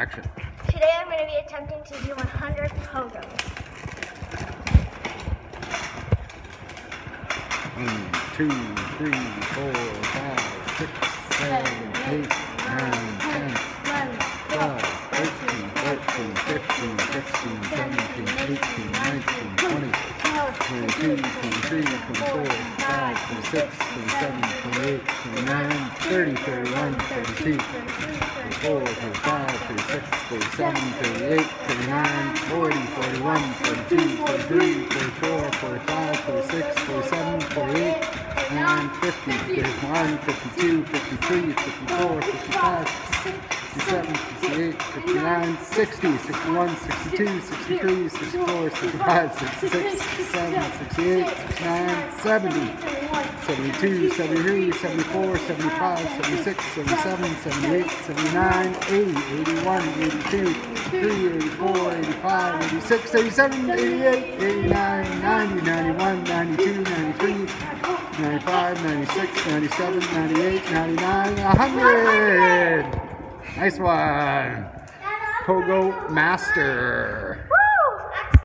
Action. Today I'm going to be attempting to do 100 pogos. One, two, three, four, five, six, seven, eight, nine, ten, twelve, thirteen, fourteen, fifteen, sixteen, seventeen, eighteen, nineteen, twenty, twenty-two, twenty-three, twenty-four, twenty-five, twenty-six, twenty-seven, twenty-eight, twenty-nine, thirty, thirty-one, thirty-two, thirty-four, thirty-five, thirty-six, thirty-seven, thirty-eight, thirty-nine, forty, forty-one, forty-two, forty-three, forty-four, forty-five, forty-six, forty-seven, forty-eight, and 50, 51, 52, 53, 54, 55, 57, 58, 59, 60, 61, 62, 63, 64, 65, 66, 67, 68, 69, 70, 72, 73, 74, 75, 76, 77, 78, 79, 80, 81, 82, 83, 84, 85, 86, 87, 88, 89, 90, 91, 92, 93, 95, 96, 97, 98, 99, 100! Nice one! Pogo Master.